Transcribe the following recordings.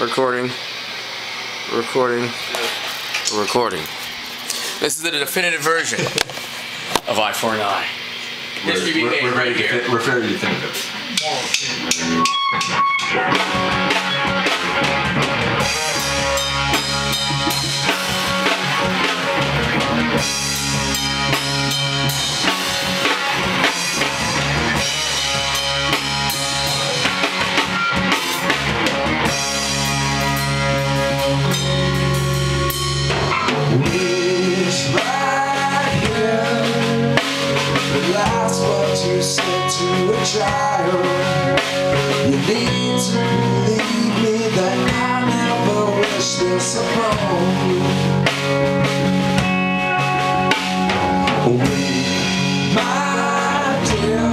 Recording. Recording. Recording. This is the definitive version of I 49 This should be made right here. defi- we're very definitive. Child. You need to believe me that I never wish this upon you. My dear.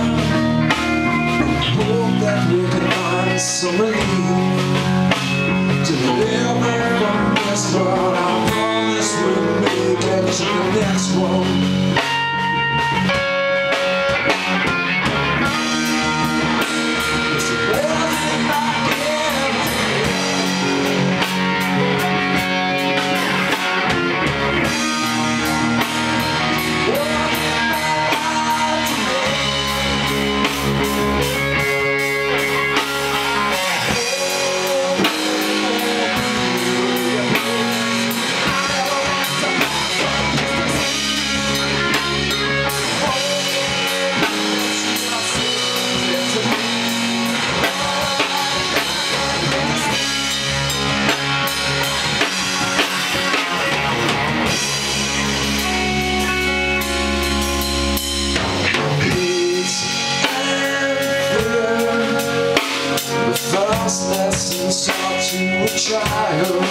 Hope that we can find some relief to deliver from this world. I promise we'll make it to the next one. First lessons taught to a child.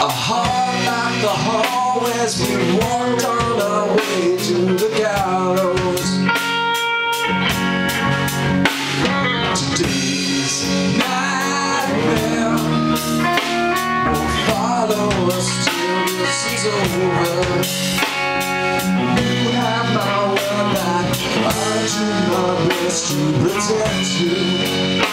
A heart like the hallways we walked on our way to the gallows. Today's nightmare will follow us till this is over. You have my word that I do my best to protect you.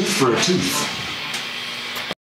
Tooth for a tooth.